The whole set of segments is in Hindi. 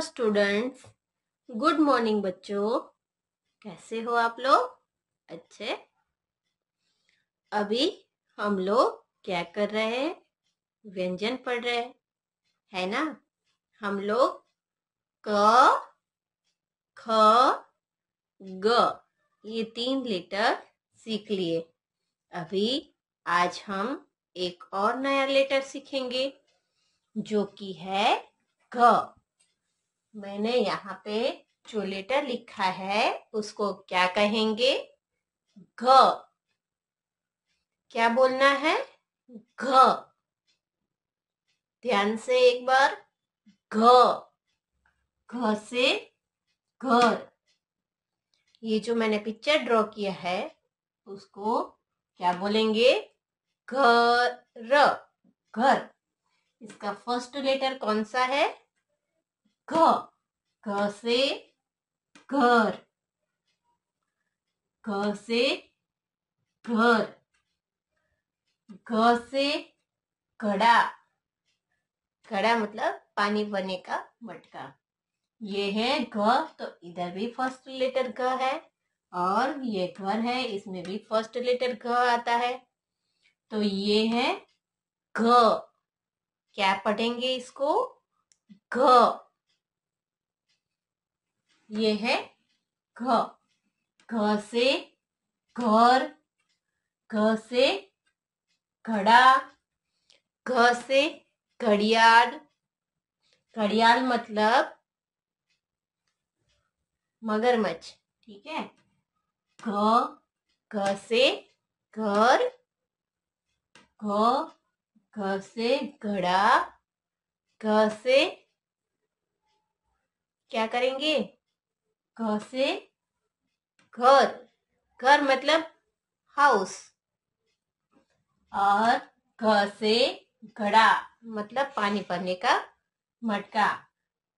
स्टूडेंट्स गुड मॉर्निंग बच्चों। कैसे हो आप लोग? अच्छे? अभी हम लोग क्या कर रहे हैं? व्यंजन पढ़ रहे हैं। है ना? हम लोग क, ख, ग, ये तीन लेटर सीख लिए। अभी आज हम एक और नया लेटर सीखेंगे, जो कि है ग। मैंने यहाँ पे जो लेटर लिखा है, उसको क्या कहेंगे? घ क्या बोलना है? घ ध्यान से एक बार। घ घ से घर। ये जो मैंने पिक्चर ड्रॉ किया है, उसको क्या बोलेंगे? घर। घर। इसका फ़र्स्ट लेटर कौन सा है? घ घ से घर. घ से घर. घ से घड़ा घड़ा मतलब पानी भरने का मटका. ये है घ तो इधर भी फ़र्स्ट लेटर घ है और ये घर है, इसमें भी फ़र्स्ट लेटर घ आता है. तो ये है घ. क्या पढ़ेंगे इसको? घ. ये है घ। घ से घर, घ से घड़ा, घ से घड़ियाल। घड़ियाल मतलब मगरमच्छ, ठीक है? घ घ से घर, घ घ से घड़ा, घ से क्या करेंगे? घ से घर। घर मतलब हाउस और घ से घड़ा मतलब पानी भरने का मटका।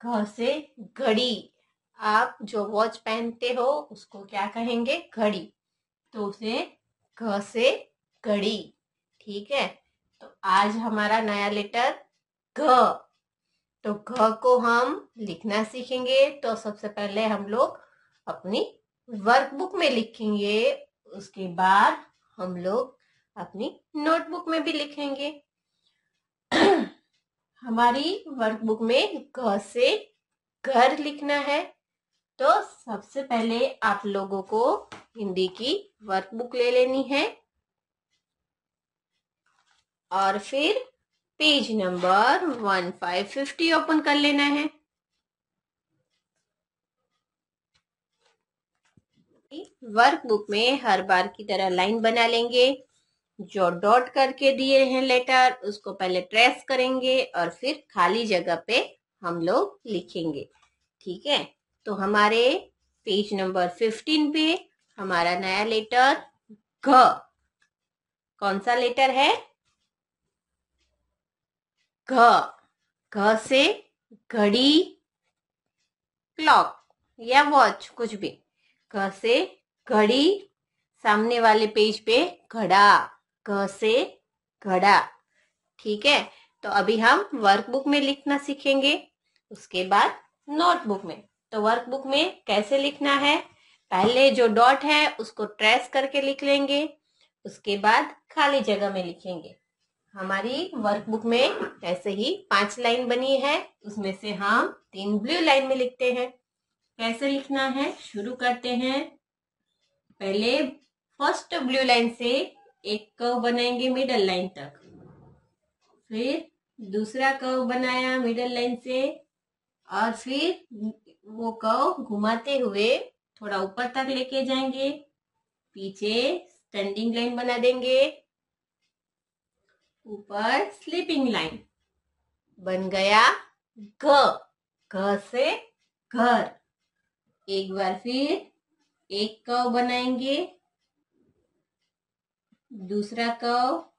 घ से घड़ी। आप जो वॉच पहनते हो, उसको क्या कहेंगे? घड़ी। तो उसे घ से घड़ी। ठीक है? तो आज हमारा नया लेटर घ तो घ को हम लिखना सीखेंगे। तो सबसे पहले हम लोग अपनी वर्कबुक में लिखेंगे। उसके बाद हम लोग अपनी नोटबुक में भी लिखेंगे। हमारी वर्कबुक में घ से घर लिखना है। तो सबसे पहले आप लोगों को हिंदी की वर्कबुक ले लेनी है। और फिर page number one five fifty open कर लेना है। वर्कबुक में हर बार की तरह लाइन बना लेंगे। जो डॉट करके दिए हैं लेटर उसको पहले ट्रेस करेंगे और फिर खाली जगह पे हम लोग लिखेंगे। ठीक है? तो हमारे पेज नंबर फिफ्टीन पे हमारा नया लेटर घ कौन सा लेटर है? घ घ से घड़ी क्लॉक या वॉच कुछ भी। घ से घड़ी, सामने वाले पेज पे घड़ा घ से घड़ा, ठीक है? तो अभी हम वर्कबुक में लिखना सीखेंगे, उसके बाद नोटबुक में। तो वर्कबुक में कैसे लिखना है? पहले जो डॉट है, उसको ट्रेस करके लिख लेंगे, उसके बाद खाली जगह में लिखेंगे। हमारी वर्कबुक में ऐसे ही पाँच लाइन बनी है। उसमें से हम तीन ब्लू लाइन में लिखते हैं। कैसे लिखना है? शुरू करते हैं। पहले फ़र्स्ट ब्लू लाइन से एक कव बनाएँगे मिडल लाइन तक। फिर दूसरा कव बनाया मिडल लाइन से। और फिर वो कव घुमाते हुए थोड़ा ऊपर तक लेके जाएँगे। पीछे स्टैंडिंग लाइन बना देंगे। ऊपर स्लीपिंग लाइन बन गया घ घ से घर. एक बार फिर एक कव बनाएँगे. दूसरा कव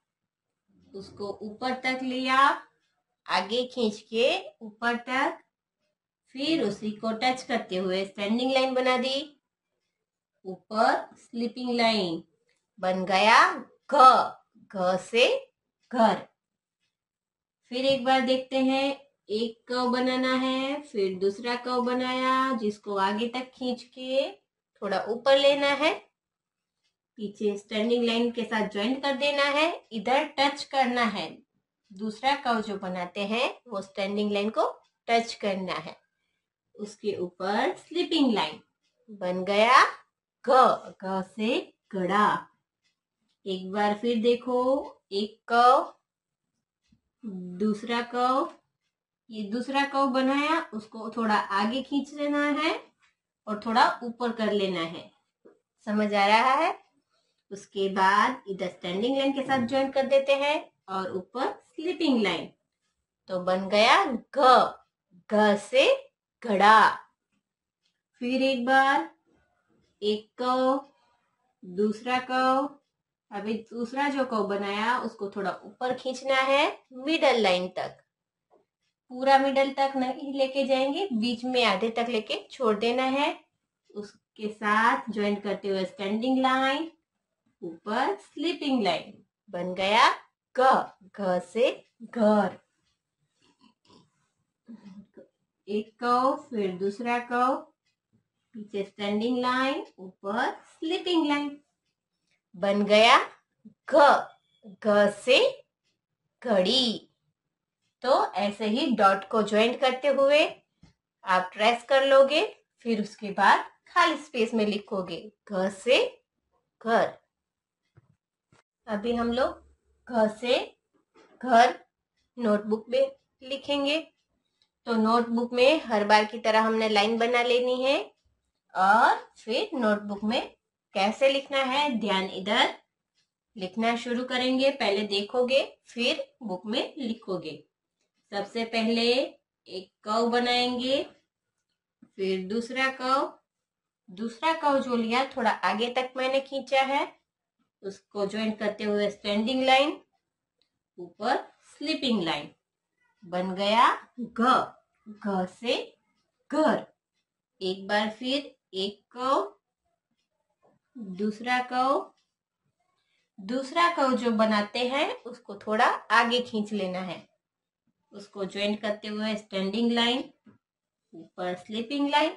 उसको ऊपर तक लिया. आगे खींच के ऊपर तक. फिर उसी को टच करते हुए स्टैंडिंग लाइन बना दी. ऊपर स्लीपिंग लाइन बन गया घ घ से घर फिर एक बार देखते हैं, एक कव बनाना है, फिर दूसरा कव बनाया, जिसको आगे तक खींच के थोड़ा ऊपर लेना है। पीछे स्टैंडिंग लाइन के साथ ज्वाइंट कर देना है, इधर टच करना है। दूसरा कव जो बनाते हैं, वो स्टैंडिंग लाइन को टच करना है। उसके ऊपर स्लीपिंग लाइन बन गया ग ग से गड़ा। एक बार फिर देखो एक कव दूसरा कव ये दूसरा कव बनाया उसको थोड़ा आगे खींच लेना है और थोड़ा ऊपर कर लेना है। समझ आ रहा है? उसके बाद इधर स्टैंडिंग लाइन के साथ ज्वाइन कर देते हैं और ऊपर स्लीपिंग लाइन तो बन गया ग। ग से घड़ा फिर एक बार, एक कव दूसरा कव अभी दूसरा जो कव बनाया, उसको थोड़ा ऊपर खींचना है मिडल लाइन तक। पूरा मिडल तक नहीं लेके जाएँगे, बीच में आधे तक लेके छोड़ देना है। उसके साथ ज्वाइंट करते हुए स्टैंडिंग लाइन ऊपर स्लीपिंग लाइन बन गया ग घ से घर। एक कव फिर दूसरा कव पीछे स्टैंडिंग लाइन ऊपर स्लीपिंग लाइन बन गया घ घ से घड़ी। तो ऐसे ही डॉट को ज्वाइंट करते हुए आप ट्रेस कर लोगे, फिर उसके बाद खाली स्पेस में लिखोगे घ से घर। अभी हम लोग घ से घर नोटबुक में लिखेंगे। तो नोटबुक में हर बार की तरह हमने लाइन बना लेनी है और फिर नोटबुक में कैसे लिखना है? ध्यान इधर। लिखना शुरू करेंगे, पहले देखोगे, फिर बुक में लिखोगे। सबसे पहले एक कव बनाएँगे, फिर दूसरा कव दूसरा कव जो लिया, थोड़ा आगे तक मैंने खींचा है। उसको ज्वाइन करते हुए स्टैंडिंग लाइन ऊपर स्लीपिंग लाइन बन गया घ घ से घर। एक बार फिर एक कव दूसरा कव दूसरा कव जो बनाते हैं, उसको थोड़ा आगे खींच लेना है। उसको ज्वाइंट करते हुए स्टैंडिंग लाइन ऊपर स्लीपिंग लाइन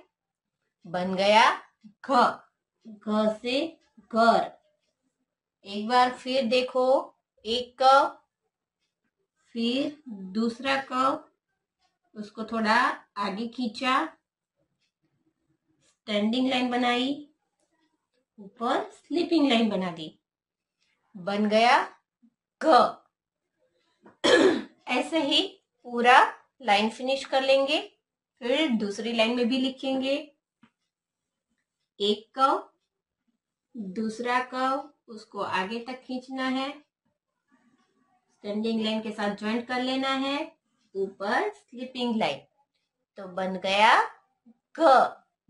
बन गया घ। घ से घर। एक बार फिर देखो, एक कव फिर दूसरा कव उसको थोड़ा आगे खींचा। स्टैंडिंग लाइन बनाई। ऊपर स्लीपिंग लाइन बना दी। बन गया घ ऐसे ही पूरा लाइन फिनिश कर लेंगे, फिर दूसरी लाइन में भी लिखेंगे। एक कव दूसरा कव उसको आगे तक खींचना है। स्टैंडिंग लाइन के साथ ज्वाइंट कर लेना है, ऊपर स्लीपिंग लाइन तो बन गया घ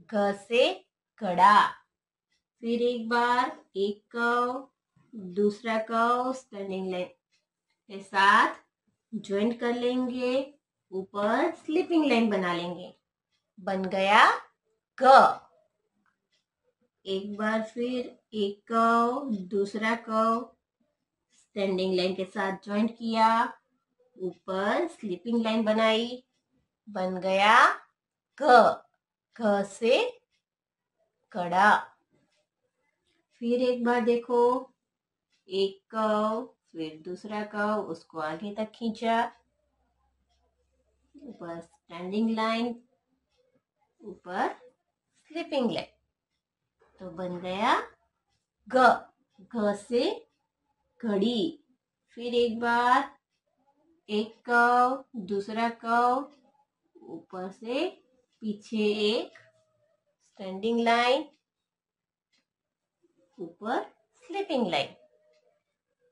घ से घड़ा फिर एक बार एक कव दूसरा कव स्टैंडिंग लाइन के साथ ज्वाइंट कर लेंगे, ऊपर स्लीपिंग लाइन बना लेंगे। बन गया क एक बार फिर एक कव दूसरा कव स्टैंडिंग लाइन के साथ ज्वाइंट किया, ऊपर स्लीपिंग लाइन बनाई। बन गया क क से कड़ा। फिर एक बार देखो। एक कव, फिर दूसरा कव, उसको आगे तक खींचा। ऊपर स्टैंडिंग लाइन ऊपर स्लीपिंग लाइन तो बन गया ग। घ से घड़ी। फिर एक बार एक कव, दूसरा कव, ऊपर से पीछे एक स्टैंडिंग लाइन ऊपर स्लीपिंग लाइन।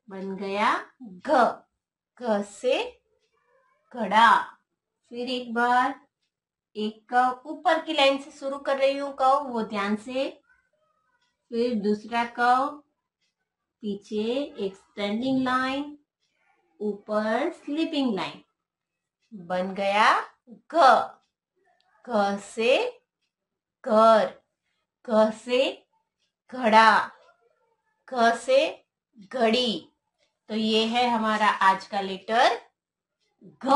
बन गया घ घ से घड़ा फिर एक बार एक कव ऊपर की लाइन से शुरू कर रही हूँ कव वो ध्यान से। फिर दूसरा कव पीछे एक स्टैंडिंग लाइन ऊपर स्लीपिंग लाइन बन गया घ घ से घर। घ से घड़ा घ से घड़ी। तो ये है हमारा आज का लेटर घ।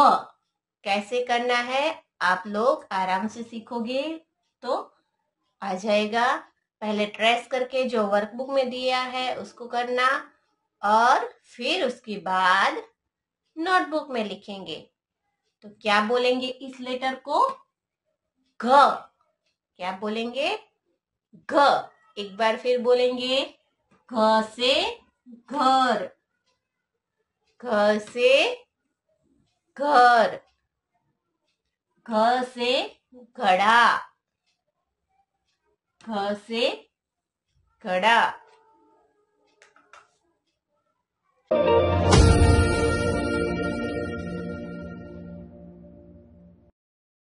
कैसे करना है, आप लोग आराम से सीखोगे। तो आ जाएगा, पहले ट्रेस करके जो वर्कबुक में दिया है उसको करना और फिर उसके बाद नोटबुक में लिखेंगे। तो क्या बोलेंगे इस लेटर को? घ। क्या बोलेंगे? घ। एक बार फिर बोलेंगे घ से घर। घ से घर। घ से घड़ा। घ से घड़ा।